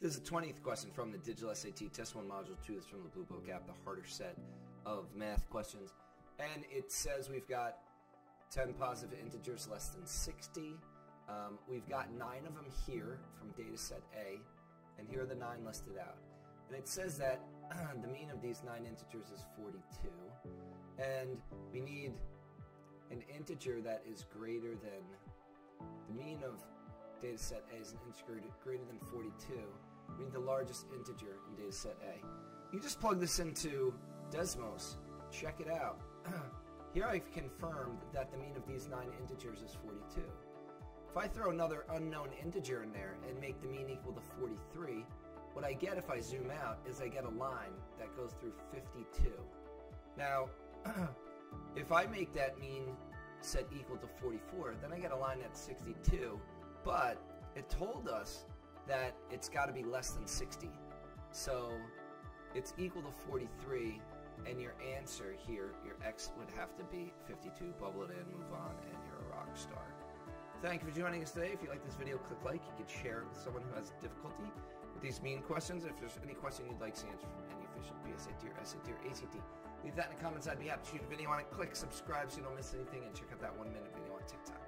This is the 20th question from the Digital SAT Test 1 Module 2. This is from the Blue Book app, the harder set of math questions. And it says we've got 10 positive integers less than 60. Um, we've got nine of them here from data set A, and here are the nine listed out. And it says that the mean of these nine integers is 42, and we need an integer that is greater than the mean of data set A is an integer greater than 42. The largest integer in data set A. You just plug this into Desmos. Check it out. Here I've confirmed that the mean of these nine integers is 42. If I throw another unknown integer in there and make the mean equal to 43, what I get if I zoom out is I get a line that goes through 52. Now, if I make that mean set equal to 44, then I get a line at 62, but it told us that it's got to be less than 60. So it's equal to 43, and your answer here, your x would have to be 52. Bubble it in, move on, and you're a rock star. Thank you for joining us today. If you like this video, click like. You can share it with someone who has difficulty with these mean questions. If there's any question you'd like to answer from any official PSAT or SAT or ACT, leave that in the comments. I'd be happy to shoot a video on it. Click subscribe so you don't miss anything, and check out that one minute video on TikTok.